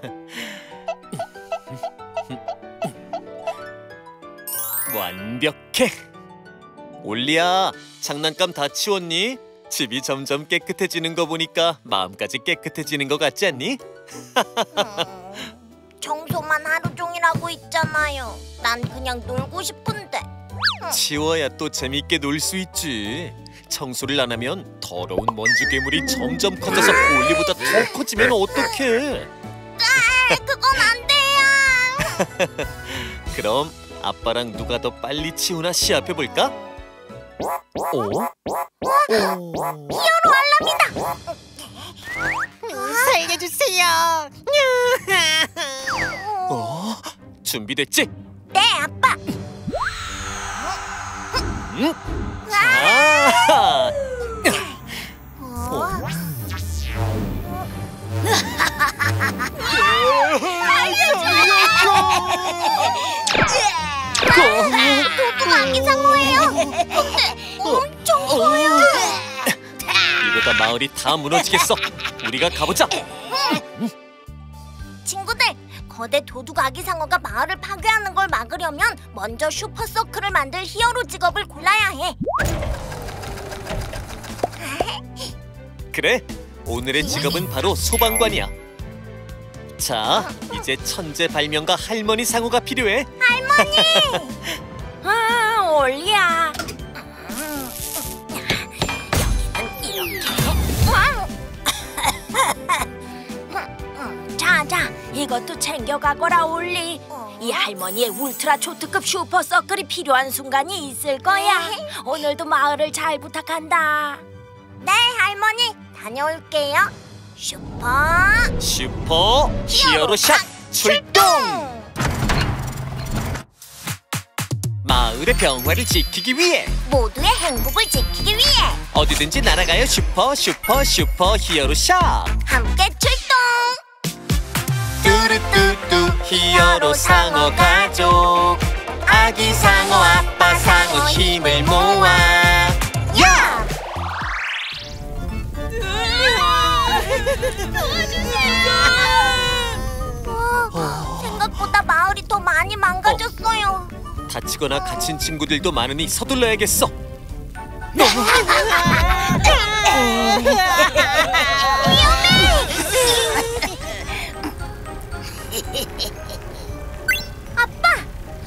완벽해! 올리야, 장난감 다 치웠니? 집이 점점 깨끗해지는 거 보니까 마음까지 깨끗해지는 거 같지 않니? 음, 청소만 하루 종일 하고 있잖아요. 난 그냥 놀고 싶은데. 음. 치워야 또 재밌게 놀 수 있지. 청소를 안 하면 더러운 먼지 괴물이 점점 커져서 올리보다 더 커지면 어떡해. 아, 그건 안 돼요. 그럼 아빠랑 누가 더 빨리 치우나 시합해 볼까? 어? 오? 히어로 알람이다. 살려주세요. 어? 준비됐지? 네, 아빠. 응? 자, 도둑 아기 상어예요. 근데 엄청 커요. 이러다 마을이 다 무너지겠어. 우리가 가보자. 친구들, 거대 도둑 아기 상어가 마을을 파괴하는 걸 막으려면 먼저 슈퍼 서클을 만들 히어로 직업을 골라야 해. 그래, 오늘의 직업은 바로 소방관이야. 자, 이제 천재 발명가 할머니 상어가 필요해. 아, 올리야. 여기는 이렇게. 자, 자, 이것도 챙겨가거라, 올리. 이 할머니의 울트라 초특급 슈퍼 서클이 필요한 순간이 있을 거야. 오늘도 마을을 잘 부탁한다. 네, 할머니. 다녀올게요. 슈퍼. 슈퍼 히어로샷 출동! 마을의 평화를 지키기 위해 모두의 행복을 지키기 위해 어디든지 날아가요. 슈퍼 슈퍼 슈퍼 히어로샷! 함께 출동! 뚜루뚜뚜 히어로 상어 가족. 아기 상어 아빠 다치거나 갇힌 친구들도 많으니 서둘러야겠어 아빠,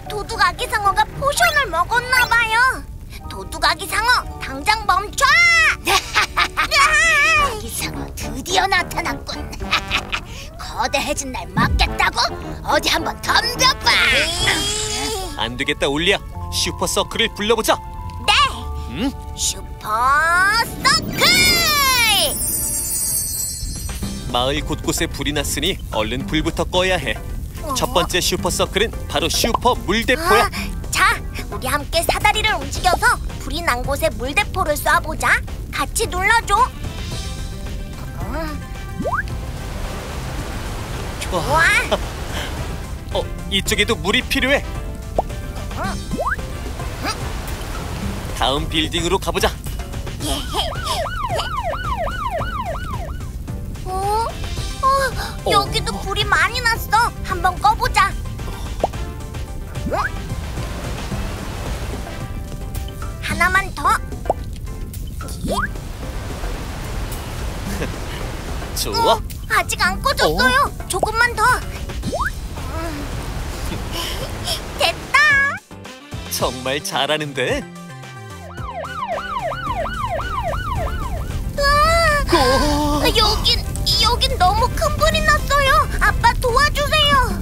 도둑 아기 상어가 potion을 먹었나 봐요. 도둑 아기 상어, 당장 멈춰! 아기 상어 드디어 나타났군. 거대해진 날 막겠다고? 어디 한번 덤벼봐. 안 되겠다 올리야 슈퍼 서클을 불러보자 네, 응? 슈퍼 서클! 마을 곳곳에 불이 났으니 얼른 불부터 꺼야 첫 번째 슈퍼 서클은 바로 슈퍼 물대포야 아, 자, 우리 함께 사다리를 움직여서 불이 난 곳에 물대포를 쏴보자. 같이 눌러줘. 음, 좋아. 어, 이쪽에도 물이 필요해 다음 빌딩으로 가보자 어? 어, 여기도 불이 많이 났어. 한번 꺼보자. 응? 하나만 더. 이, 좋아 어, 아직 안 꺼졌어요. 조금만 더. 음. 됐다. 정말 잘하는데 아, 여긴 여긴 너무 큰 불이 났어요. 아빠 도와주세요.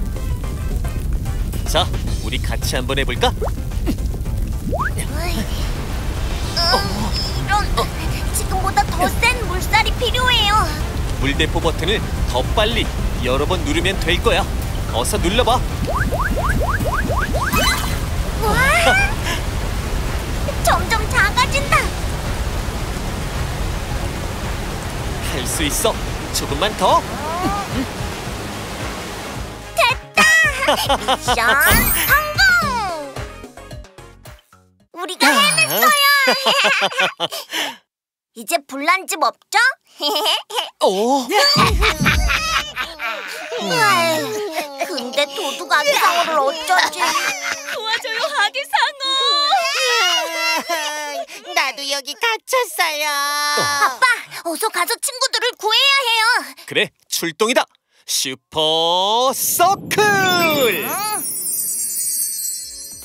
자 우리 같이 한번 해볼까? 어이, 음, 이런 지금보다 더 센 물살이 필요해요. 물대포 버튼을 더 빨리 여러 번 누르면 될 거야 어서 눌러봐 와, 점점 작아진다. 할 수 있어 조금만 더 미션 성공! 우리가 해냈어요. 이제 불난 집 없죠? 오 아유, 근데 도둑 아기 상어를 어쩌지? 갇혔어요. 아빠, 어서 가서 친구들을 구해야 해요. 그래, 출동이다. 슈퍼 서클!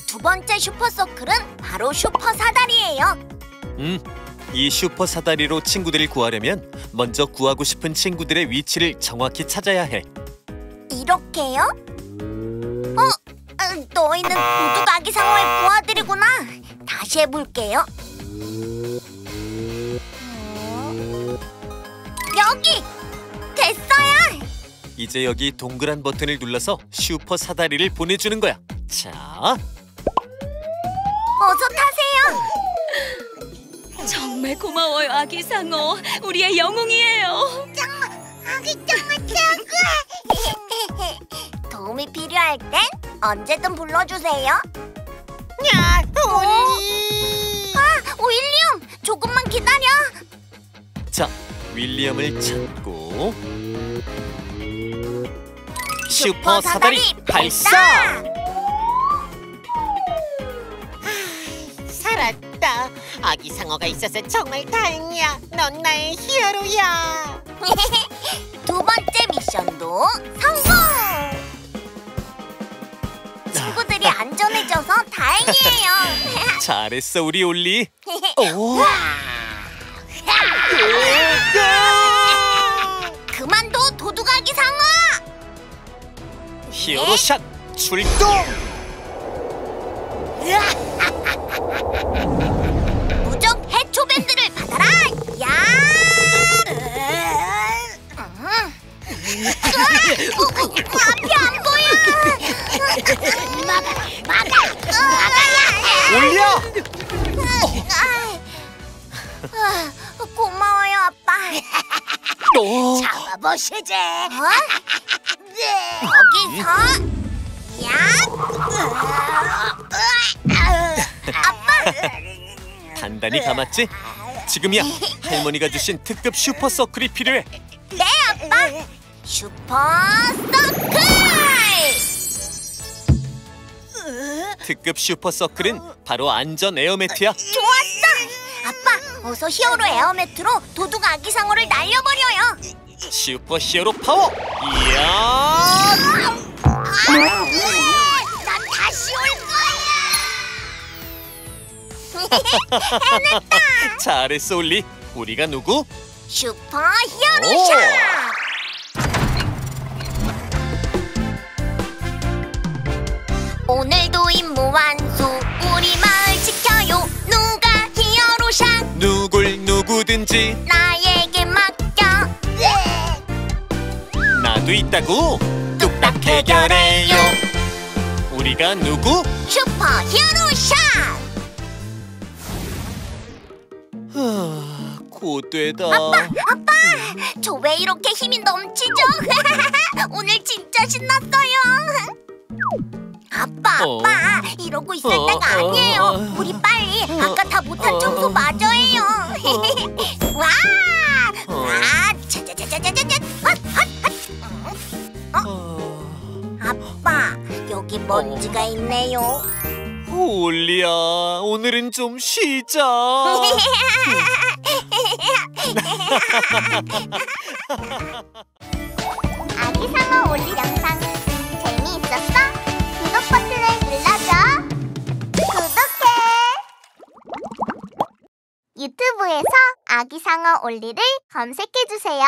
두 번째 슈퍼 서클은 바로 슈퍼 사다리예요. 음, 이 슈퍼 사다리로 친구들을 구하려면 먼저 구하고 싶은 친구들의 위치를 정확히 찾아야 해. 이렇게요? 어, 어, 너희는 도둑 아기 상어의 부하들이구나. 다시 해볼게요. 이제 여기 동그란 버튼을 눌러서 슈퍼 사다리를 보내주는 거야. 자, 어서 타세요. 정말 고마워요, 아기 상어. 우리의 영웅이에요. 아기 짱아 짱아. 도움이 필요할 땐 언제든 불러주세요. 야, 올리. 아, 윌리엄, 조금만 기다려. 자, 윌리엄을 찾고 슈퍼 사다리 발사! 살았다. 아기 상어가 있어서 정말 다행이야. 넌 나의 히어로야. 두 번째 미션도 성공! 친구들이 안전해져서 다행이에요. 잘했어, 우리 올리. 오, 히어로샷 출동! 무적 해초 밴드를 받아라! 야! 앞이 안 보여! 막아라! 막아! 막아야 올려! 아, 고마워요, 아빠. 오, 잡아보시지. 어? 거기서 야! 아빠! 단단히 감았지? 지금이야. 할머니가 주신 특급 슈퍼 서클이 필요해. 네, 아빠! 슈퍼 서클! 특급 슈퍼 서클은 바로 안전 에어매트야. 좋았어! 아빠, 어서 히어로 에어매트로 도둑 아기 상어를 날려버려요. 슈퍼 히어로 파워! 이야! 난 다시 올 거야. 잘했어, 올리. 우리가 누구? 슈퍼 히어로 샷! 오늘도 임무 완수 우리 마을 지켜요 누가 히어로 샷 누굴 누구든지 있다고. 뚝딱 해결해요. 우리가 누구? 슈퍼 히어로 샷 하, 고되다. 아빠 저왜 이렇게 힘이 넘치죠 오늘 진짜 신났어요 아빠 어. 아빠 이러고 있을 어, 때가 어, 아니에요 어. 우리 빨리 아까 다 못한 어. 청소 마저 해요 여기 먼지가 있네요. 올리야, 오늘은 좀 쉬자. 아기 상어 올리 영상 재미있었어? 구독 버튼을 눌러줘. 구독해. 유튜브에서 아기 상어 올리를 검색해주세요